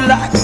we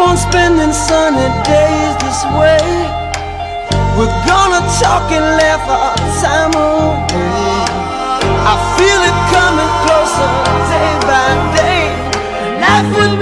on spending sunny days this way. We're gonna talk and laugh our time away. I feel it coming closer day by day. Life would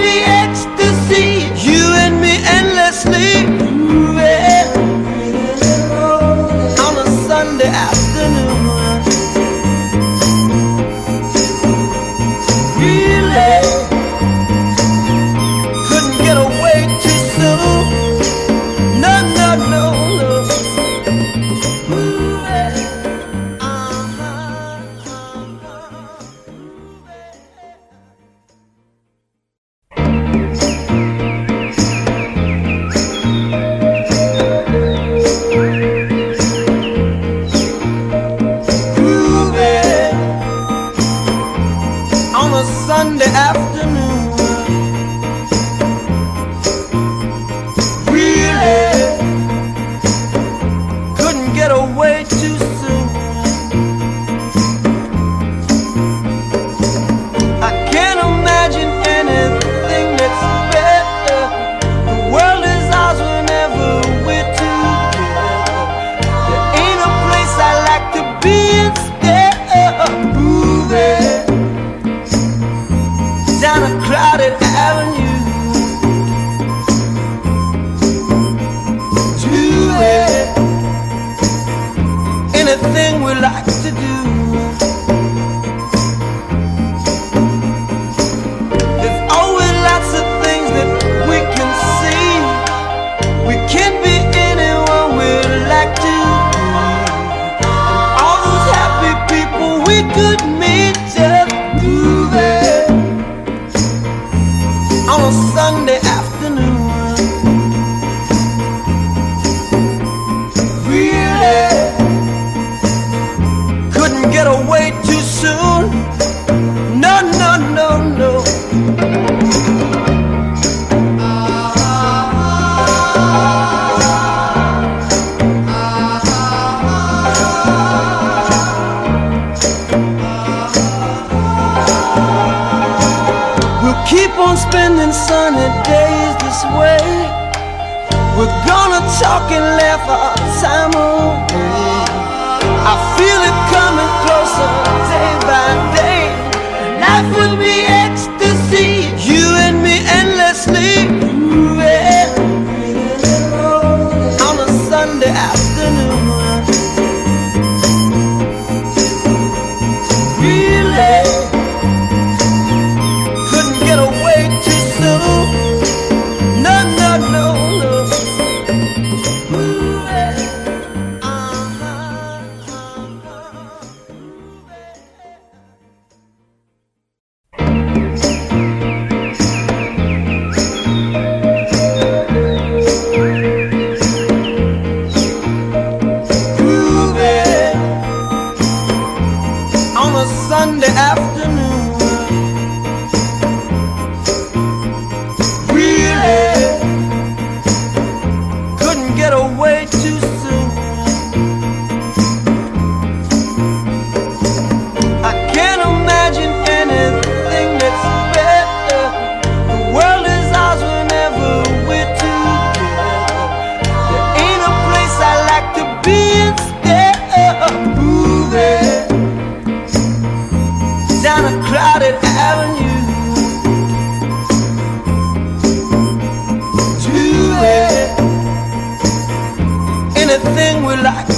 we could Oh. relax.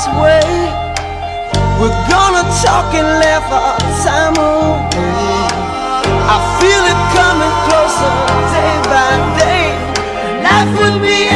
this way. We're gonna talk and laugh our time away. I feel it coming closer day by day. Life would be.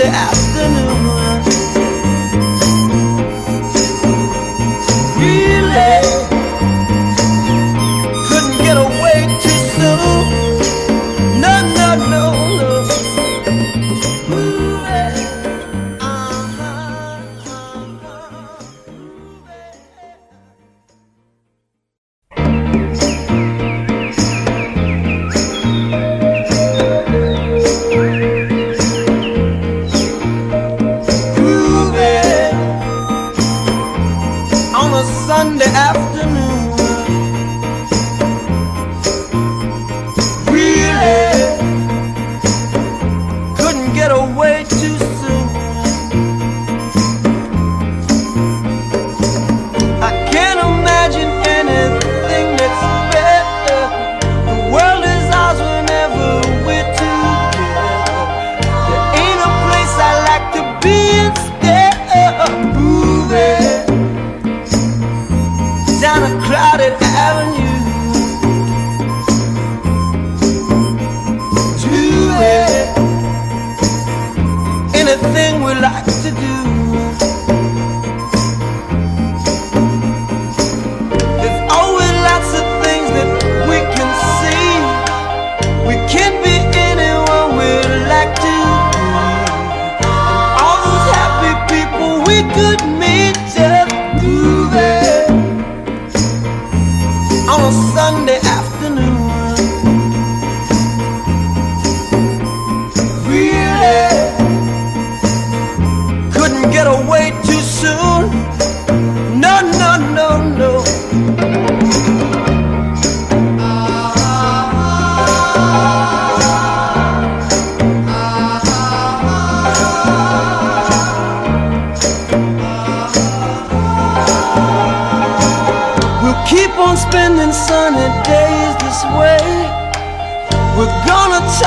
Sunday afternoon.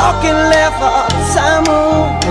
Gonna talk and laugh our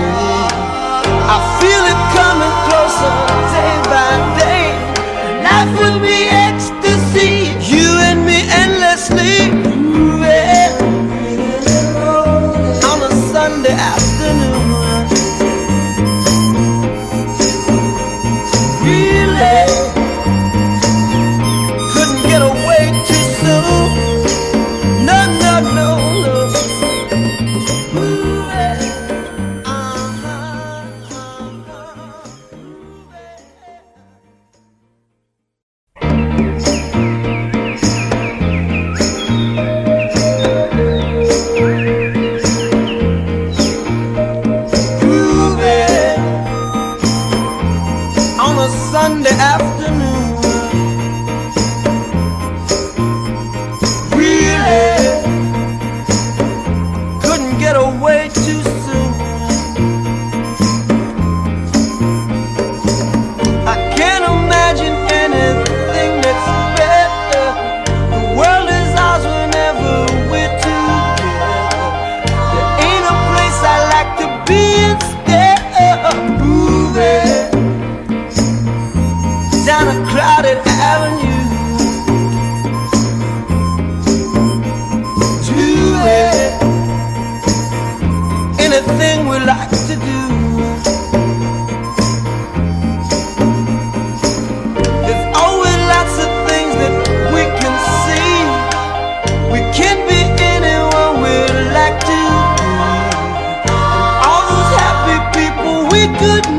people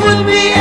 Will be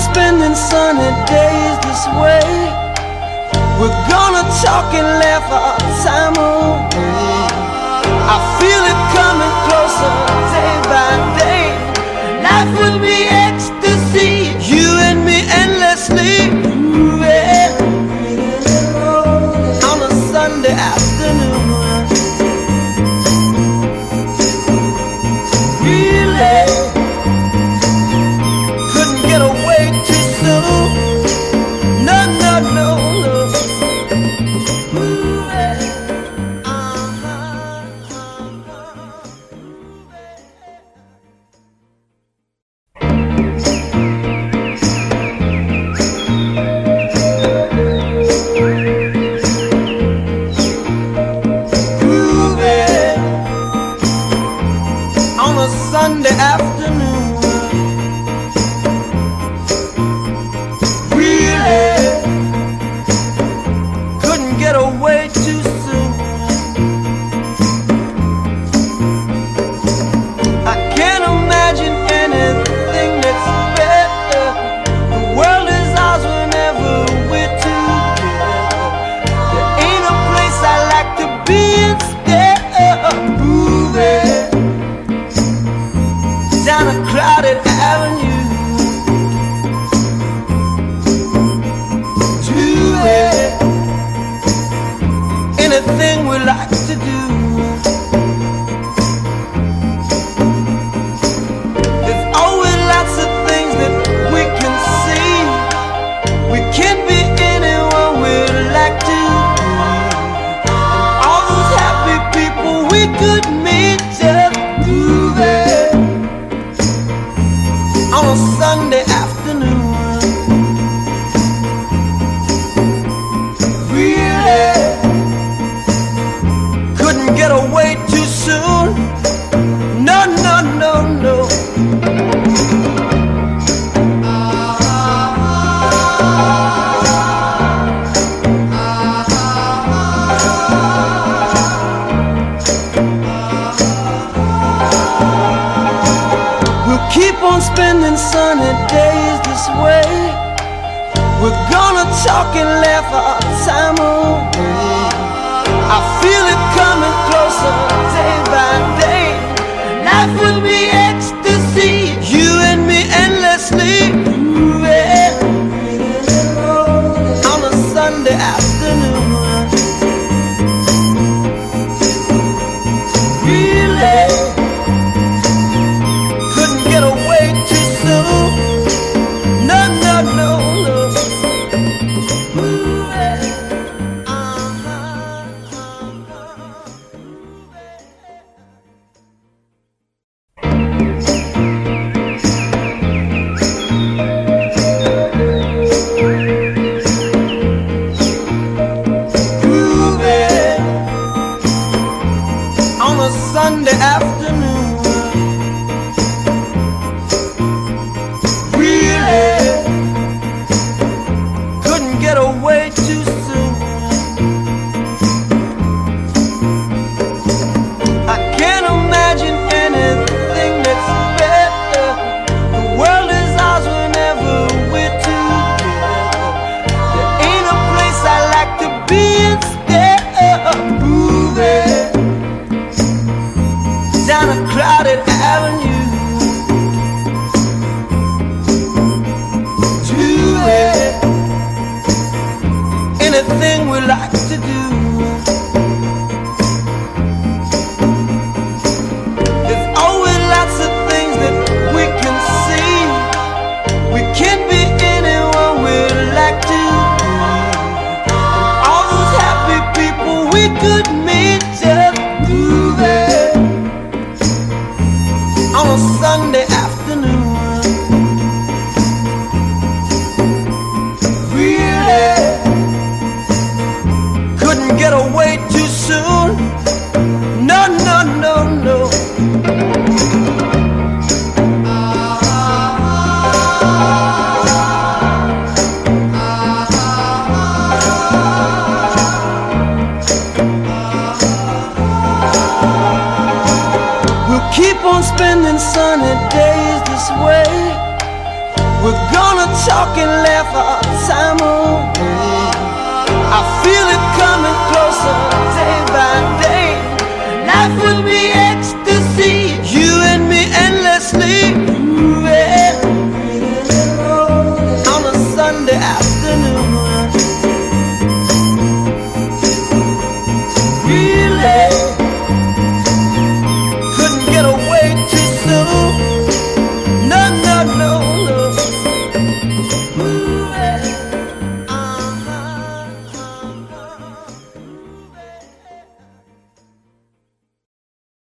spending sunny days this way. We're gonna talk and laugh our time away. I feel it coming closer day by day. Life would be.